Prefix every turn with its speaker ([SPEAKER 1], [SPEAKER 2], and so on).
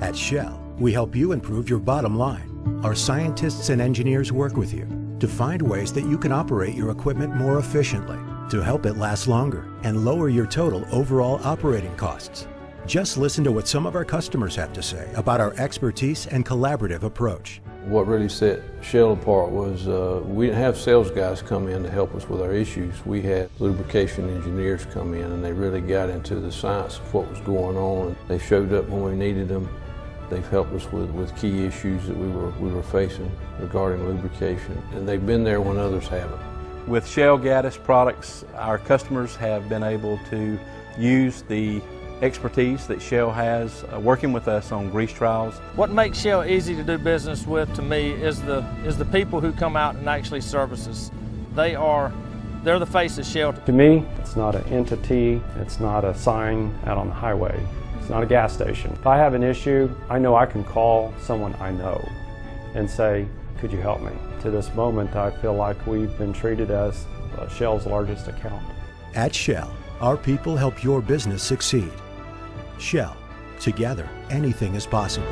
[SPEAKER 1] At Shell, we help you improve your bottom line. Our scientists and engineers work with you to find ways that you can operate your equipment more efficiently, to help it last longer, and lower your total overall operating costs. Just listen to what some of our customers have to say about our expertise and collaborative approach.
[SPEAKER 2] What really set Shell apart was uh, we didn't have sales guys come in to help us with our issues. We had lubrication engineers come in and they really got into the science of what was going on. They showed up when we needed them. They've helped us with, with key issues that we were, we were facing regarding lubrication. And they've been there when others haven't.
[SPEAKER 3] With Shell Gadus products, our customers have been able to use the expertise that Shell has uh, working with us on grease trials.
[SPEAKER 4] What makes Shell easy to do business with to me is the is the people who come out and actually service us. They are they're the face of Shell.
[SPEAKER 5] To me, it's not an entity, it's not a sign out on the highway. It's not a gas station. If I have an issue, I know I can call someone I know and say, could you help me? To this moment, I feel like we've been treated as Shell's largest account.
[SPEAKER 1] At Shell, our people help your business succeed. Shell, together, anything is possible.